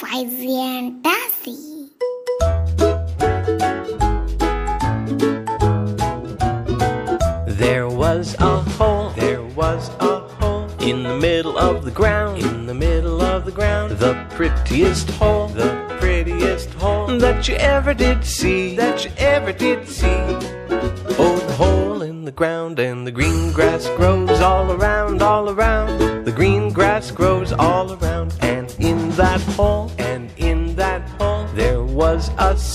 Fantasy. There was a hole, there was a hole in the middle of the ground, in the middle of the ground. The prettiest hole, the prettiest hole that you ever did see, that you ever did see. Oh, the hole in the ground, and the green grass grows all around, all around. The green grass grows all around, and in that hole,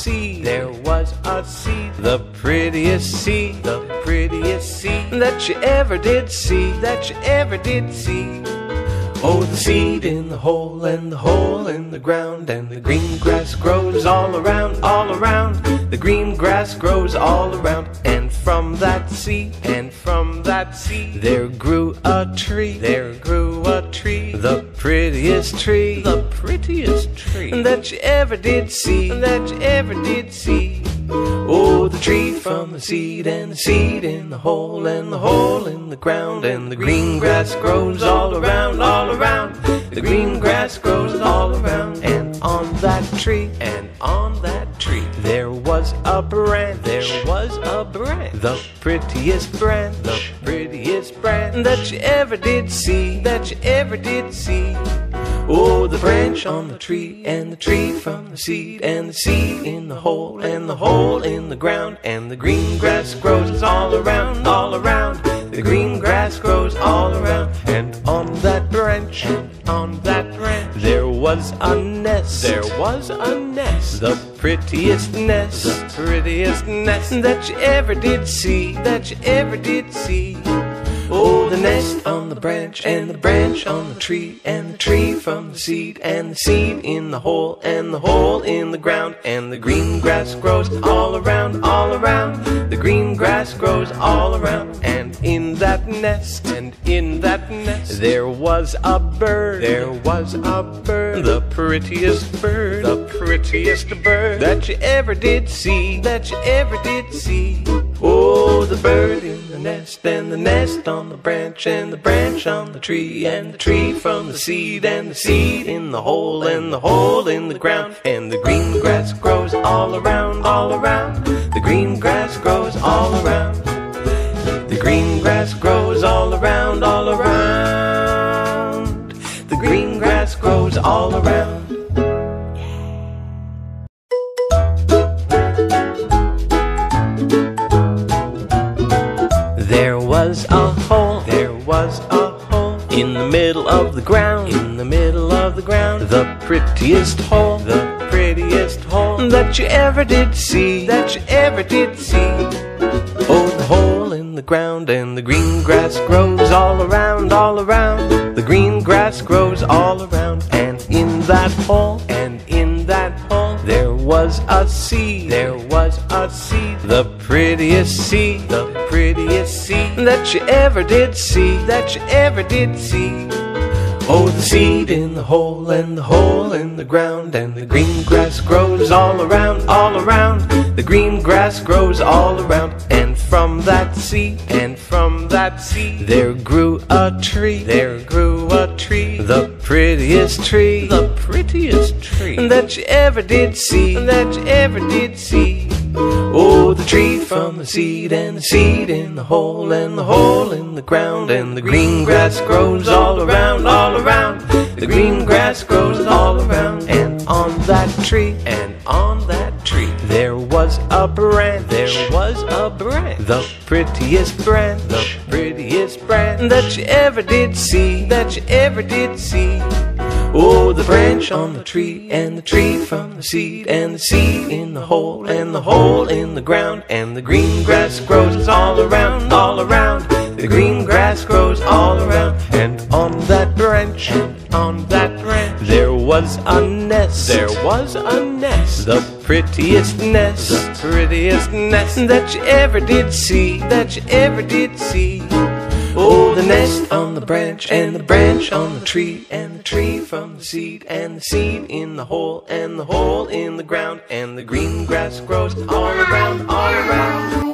was a seed, there was a seed, the prettiest seed, the prettiest seed that you ever did see, that you ever did see. Oh, the seed in the hole and the hole in the ground, and the green grass grows all around, all around. The green grass grows all around, and from that seed, and from that seed, there grew a tree, there grew a tree, the prettiest tree, the prettiest tree. That you ever did see, that you ever did see. Oh, the tree from the seed and the seed in the hole and the hole in the ground. And the green grass grows all around, all around. The green grass grows all around. And on that tree and on that tree there was a branch, there was a branch, the prettiest branch, the prettiest branch that you ever did see, that you ever did see. Oh, the branch on the tree, and the tree from the seed, and the seed in the hole, and the hole in the ground, and the green grass grows all around, all around. The green grass grows all around, and on that and on that branch, there was a nest, there was a nest, the prettiest nest, the prettiest nest that you ever did see, that you ever did see. Oh, the nest on the branch, and the branch on the tree, and the tree from the seed, and the seed in the hole, and the hole in the ground, and the green grass grows all around, all around. The green grass grows all around, and in that nest, and in that nest, there was a bird, there was a bird, the prettiest bird, the prettiest bird that you ever did see, that you ever did see. Oh, the bird in the nest, and the nest on the branch, and the branch on the tree, and the tree from the seed, and the seed in the hole, and the hole in the ground, and the green grass grows all around, all around. The green grass grows all around. In the middle of the ground, in the middle of the ground. The prettiest hole, the prettiest hole that you ever did see, that you ever did see. Oh, the hole in the ground, and the green grass grows all around, all around. The green grass grows all around, and in that hole, was a seed, there was a seed, the prettiest seed, the prettiest seed. That you ever did see, that you ever did see. Oh, the seed in the hole and the hole in the ground, and the green grass grows all around, all around. The green grass grows all around, and from that seed, and from that seed, there grew a tree, there grew a tree, the prettiest tree, the prettiest tree that you ever did see, that you ever did see. Oh, the tree from the seed, and the seed in the hole, and the hole in the ground, and the green grass grows all around, all around. The green grass grows all around, and on that tree, and on that tree, there was a branch, there was a branch, the prettiest branch, the prettiest branch that you ever did see, that you ever did see. Oh, the branch on the tree, and the tree from the seed, and the seed in the hole, and the hole in the ground, and the green grass grows all around, all around. The green grass grows all around, and on that branch, on that branch, there was a nest, there was a nest, the prettiest nest, the prettiest nest that you ever did see, that you ever did see. Oh, the nest on the branch, and the branch on the tree, and the tree from the seed, and the seed in the hole, and the hole in the ground, and the green grass grows all around, all around.